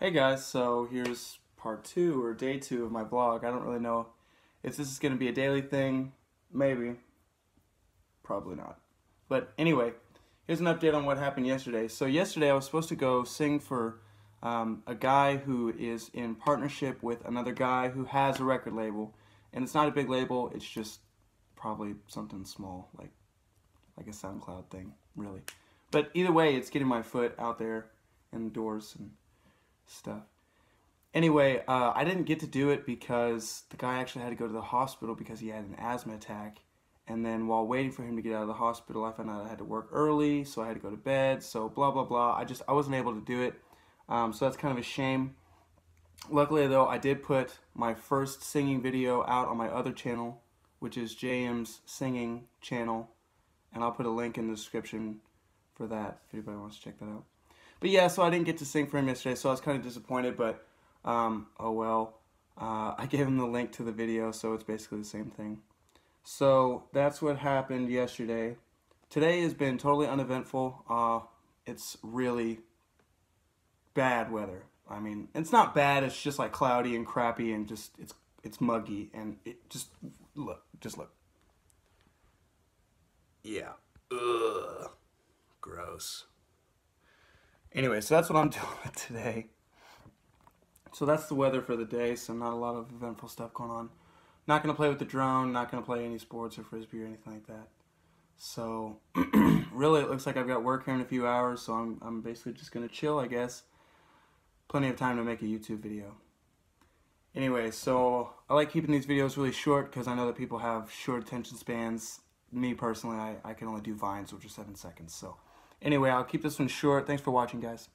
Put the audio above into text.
Hey guys, so here's part two or day two of my vlog. I don't really know if this is going to be a daily thing. Maybe. Probably not. But anyway, here's an update on what happened yesterday. So yesterday I was supposed to go sing for um, a guy who is in partnership with another guy who has a record label. And it's not a big label, it's just probably something small, like like a SoundCloud thing, really. But either way, it's getting my foot out there in the doors and stuff. Anyway, uh, I didn't get to do it because the guy actually had to go to the hospital because he had an asthma attack. And then while waiting for him to get out of the hospital, I found out I had to work early, so I had to go to bed. So blah blah blah. I just I wasn't able to do it. Um, so that's kind of a shame. Luckily though, I did put my first singing video out on my other channel, which is JM's singing channel, and I'll put a link in the description for that if anybody wants to check that out. But yeah, so I didn't get to sing for him yesterday, so I was kind of disappointed, but um, oh well. Uh, I gave him the link to the video, so it's basically the same thing. So that's what happened yesterday. Today has been totally uneventful. Uh, it's really bad weather. I mean, it's not bad. It's just like cloudy and crappy and just it's it's muggy and it just look, just look. Yeah. Ugh. Gross. Anyway, so that's what I'm doing today. So that's the weather for the day, so not a lot of eventful stuff going on. Not going to play with the drone, not going to play any sports or frisbee or anything like that. So, really, it looks like I've got work here in a few hours, so I'm, I'm basically just going to chill, I guess. Plenty of time to make a YouTube video. Anyway, so I like keeping these videos really short because I know that people have short attention spans. Me personally, I, I can only do vines, which are seven seconds. So, anyway, I'll keep this one short. Thanks for watching, guys.